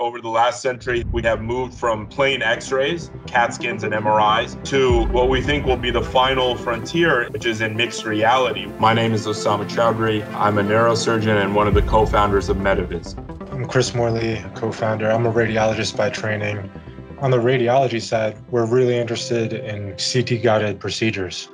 Over the last century, we have moved from plain x rays, CAT scans, and MRIs to what we think will be the final frontier, which is in mixed reality. My name is Osamah Choudhry. I'm a neurosurgeon and one of the co founders of Medivis. I'm Chris Morley, co founder. I'm a radiologist by training. On the radiology side, we're really interested in CT guided procedures.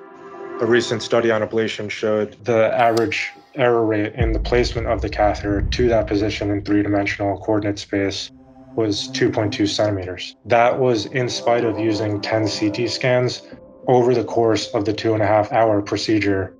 A recent study on ablation showed the average error rate in the placement of the catheter to that position in three dimensional coordinate space was 2.2 centimeters. That was in spite of using 10 CT scans over the course of the two and a half hour procedure.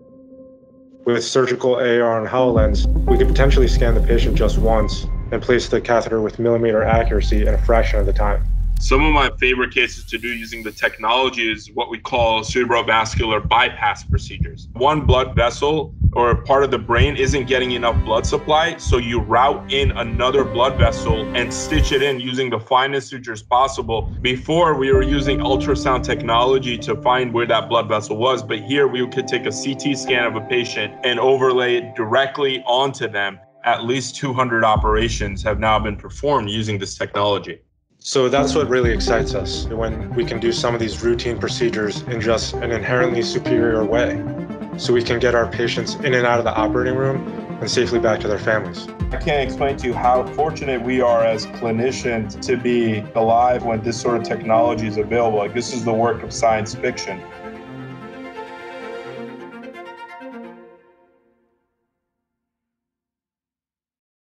With surgical AR and HoloLens, we could potentially scan the patient just once and place the catheter with millimeter accuracy in a fraction of the time. Some of my favorite cases to do using the technology is what we call cerebrovascular bypass procedures. One blood vessel or part of the brain isn't getting enough blood supply, so you route in another blood vessel and stitch it in using the finest sutures possible. Before, we were using ultrasound technology to find where that blood vessel was, but here we could take a CT scan of a patient and overlay it directly onto them. At least 200 operations have now been performed using this technology. So that's what really excites us when we can do some of these routine procedures in just an inherently superior way. So we can get our patients in and out of the operating room and safely back to their families. I can't explain to you how fortunate we are as clinicians to be alive when this sort of technology is available. Like this is the work of science fiction.